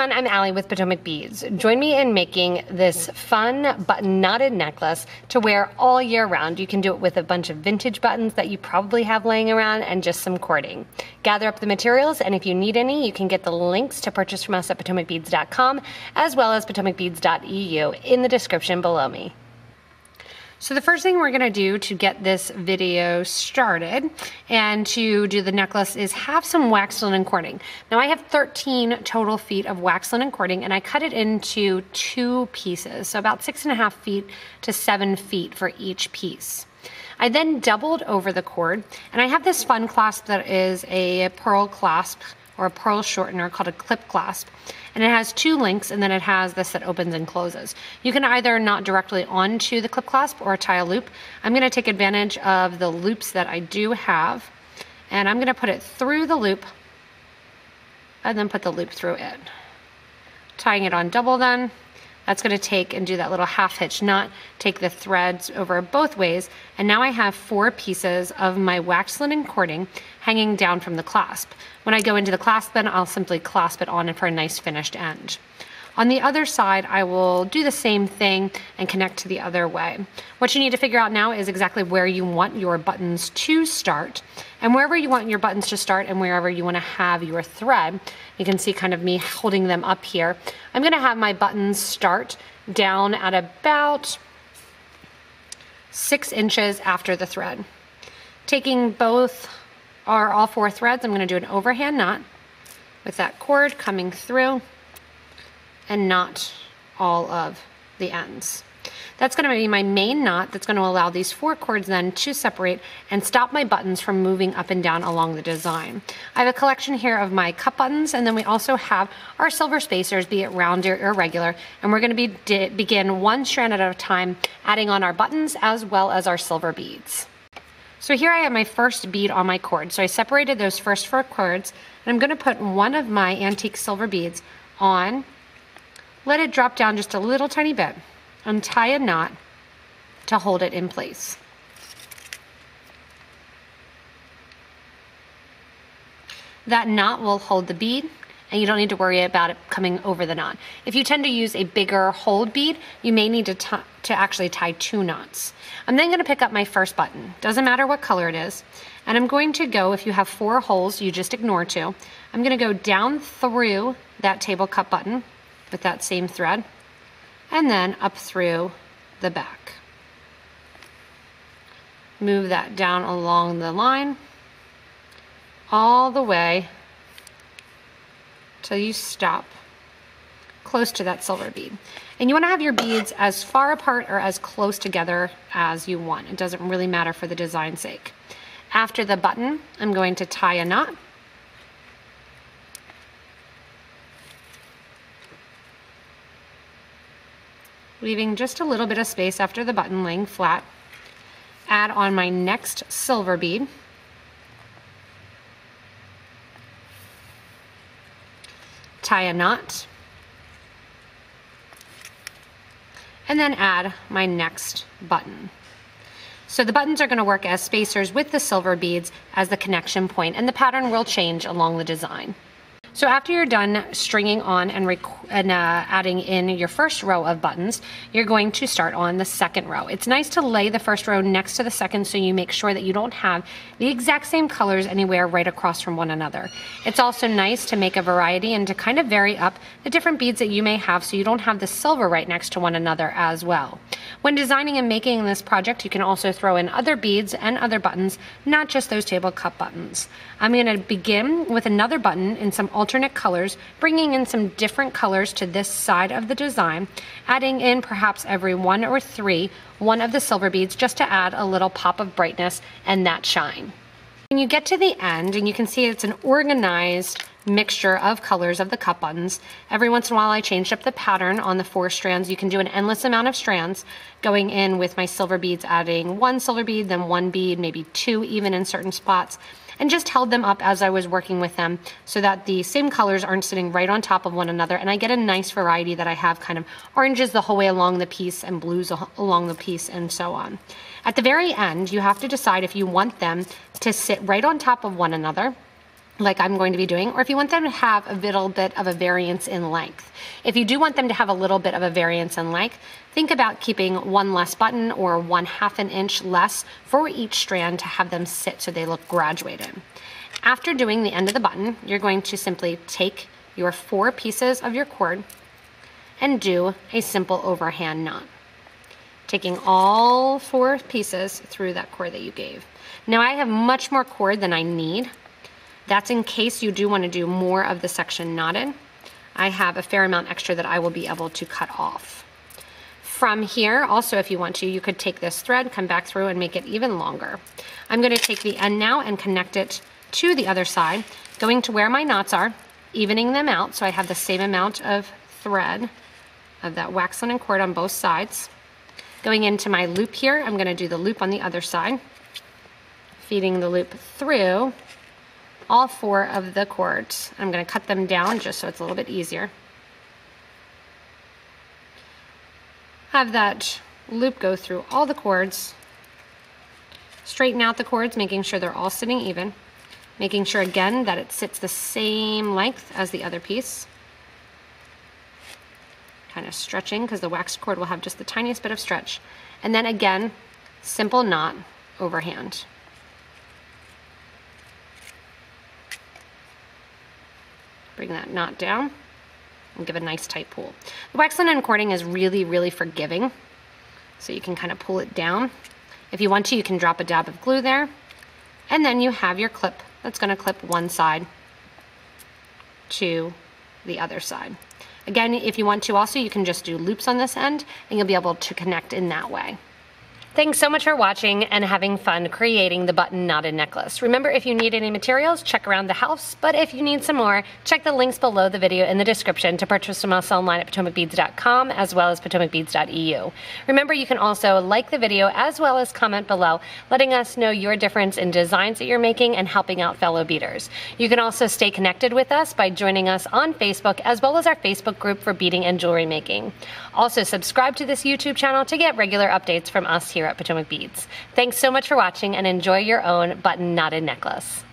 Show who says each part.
Speaker 1: everyone, I'm Allie with Potomac Beads. Join me in making this fun button knotted necklace to wear all year round. You can do it with a bunch of vintage buttons that you probably have laying around and just some cording. Gather up the materials and if you need any, you can get the links to purchase from us at potomacbeads.com as well as potomacbeads.eu in the description below me. So the first thing we're gonna do to get this video started and to do the necklace is have some wax linen cording. Now I have 13 total feet of wax linen cording and I cut it into two pieces, so about six and a half feet to seven feet for each piece. I then doubled over the cord and I have this fun clasp that is a pearl clasp or a pearl shortener called a clip clasp. And it has two links and then it has this that opens and closes. You can either knot directly onto the clip clasp or tie a loop. I'm gonna take advantage of the loops that I do have and I'm gonna put it through the loop and then put the loop through it. Tying it on double then, that's gonna take and do that little half hitch knot take the threads over both ways, and now I have four pieces of my wax linen cording hanging down from the clasp. When I go into the clasp then I'll simply clasp it on for a nice finished end. On the other side, I will do the same thing and connect to the other way. What you need to figure out now is exactly where you want your buttons to start. And wherever you want your buttons to start and wherever you wanna have your thread, you can see kind of me holding them up here. I'm gonna have my buttons start down at about six inches after the thread. Taking both or all four threads, I'm gonna do an overhand knot with that cord coming through and not all of the ends. That's gonna be my main knot that's gonna allow these four cords then to separate and stop my buttons from moving up and down along the design. I have a collection here of my cut buttons and then we also have our silver spacers, be it round or irregular, and we're gonna be begin one strand at a time, adding on our buttons as well as our silver beads. So here I have my first bead on my cord. So I separated those first four cords and I'm gonna put one of my antique silver beads on let it drop down just a little tiny bit. Untie a knot to hold it in place. That knot will hold the bead and you don't need to worry about it coming over the knot. If you tend to use a bigger hold bead, you may need to, to actually tie two knots. I'm then gonna pick up my first button. Doesn't matter what color it is. And I'm going to go, if you have four holes, you just ignore two. I'm gonna go down through that table cut button with that same thread and then up through the back. Move that down along the line all the way till you stop close to that silver bead. And you wanna have your beads as far apart or as close together as you want. It doesn't really matter for the design sake. After the button, I'm going to tie a knot leaving just a little bit of space after the button laying flat. Add on my next silver bead. Tie a knot. And then add my next button. So the buttons are gonna work as spacers with the silver beads as the connection point and the pattern will change along the design. So after you're done stringing on and, and uh, adding in your first row of buttons, you're going to start on the second row. It's nice to lay the first row next to the second so you make sure that you don't have the exact same colors anywhere right across from one another. It's also nice to make a variety and to kind of vary up the different beads that you may have so you don't have the silver right next to one another as well. When designing and making this project, you can also throw in other beads and other buttons, not just those table cut buttons. I'm gonna begin with another button in some alternate colors, bringing in some different colors to this side of the design, adding in perhaps every one or three, one of the silver beads just to add a little pop of brightness and that shine. When you get to the end, and you can see it's an organized mixture of colors of the cut buttons. Every once in a while I changed up the pattern on the four strands. You can do an endless amount of strands going in with my silver beads, adding one silver bead, then one bead, maybe two even in certain spots and just held them up as I was working with them so that the same colors aren't sitting right on top of one another and I get a nice variety that I have kind of oranges the whole way along the piece and blues along the piece and so on. At the very end, you have to decide if you want them to sit right on top of one another like I'm going to be doing, or if you want them to have a little bit of a variance in length. If you do want them to have a little bit of a variance in length, think about keeping one less button or one half an inch less for each strand to have them sit so they look graduated. After doing the end of the button, you're going to simply take your four pieces of your cord and do a simple overhand knot. Taking all four pieces through that cord that you gave. Now I have much more cord than I need, that's in case you do want to do more of the section knotted. I have a fair amount extra that I will be able to cut off. From here, also if you want to, you could take this thread, come back through and make it even longer. I'm gonna take the end now and connect it to the other side, going to where my knots are, evening them out so I have the same amount of thread of that wax linen cord on both sides. Going into my loop here, I'm gonna do the loop on the other side, feeding the loop through all four of the cords. I'm gonna cut them down just so it's a little bit easier. Have that loop go through all the cords. Straighten out the cords, making sure they're all sitting even. Making sure again that it sits the same length as the other piece. Kind of stretching because the waxed cord will have just the tiniest bit of stretch. And then again, simple knot overhand. Bring that knot down and give a nice tight pull. The wax linen cording is really, really forgiving. So you can kind of pull it down. If you want to, you can drop a dab of glue there. And then you have your clip that's gonna clip one side to the other side. Again, if you want to also, you can just do loops on this end and you'll be able to connect in that way. Thanks so much for watching and having fun creating the button knotted necklace. Remember, if you need any materials, check around the house, but if you need some more, check the links below the video in the description to purchase from us online at potomacbeads.com as well as potomacbeads.eu. Remember, you can also like the video as well as comment below, letting us know your difference in designs that you're making and helping out fellow beaders. You can also stay connected with us by joining us on Facebook as well as our Facebook group for beading and jewelry making. Also, subscribe to this YouTube channel to get regular updates from us here here at Potomac Beads. Thanks so much for watching and enjoy your own button knotted necklace.